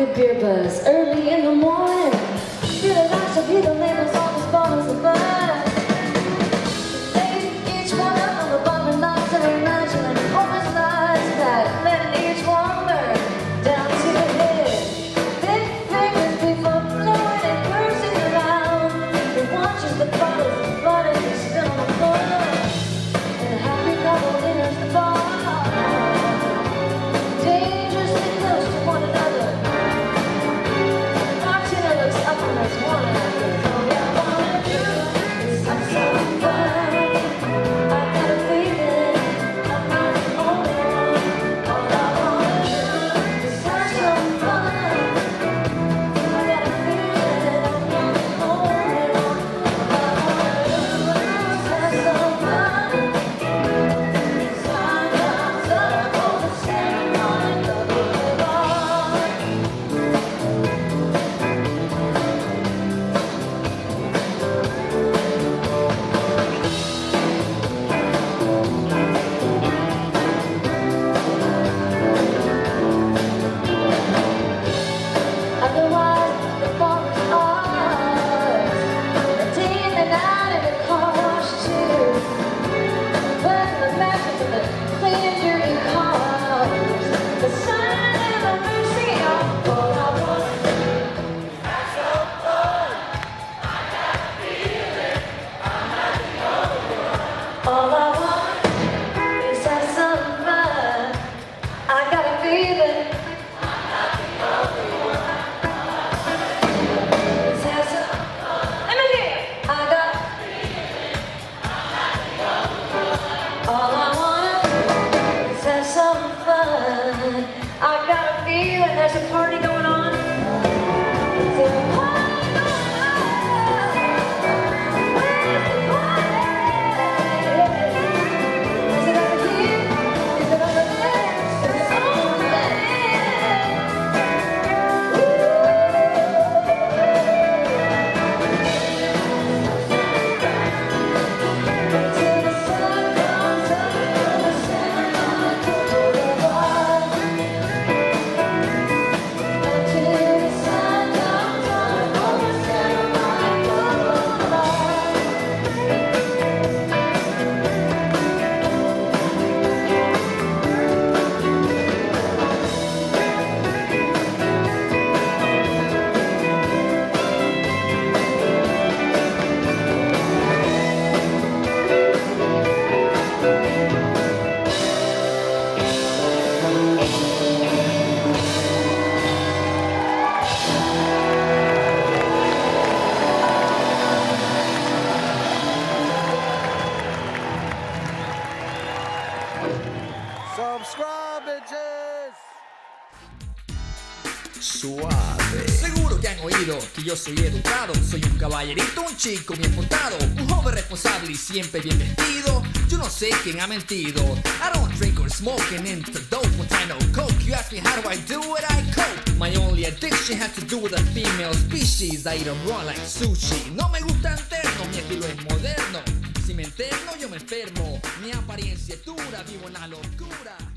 every beer buzz early in the morning. I got a feeling. There's a party Subscribe, bitches. Suave. Seguro que han oído que yo soy educado. Soy un caballerito, un chico bien portado. Un joven responsable y siempre bien vestido. Yo no sé quién ha mentido. I don't drink or smoke and into dope when I no coke. You ask me how do I do it, I cope. My only addiction has to do with a female species. I eat 'em raw like sushi. No me gusta interno, mi estilo es moderno. Si me enterno, yo me enfermo. Mi apariencia es dura, vivo en la locura.